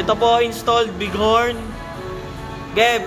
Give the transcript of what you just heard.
Ito po installed Bighorn. Geb,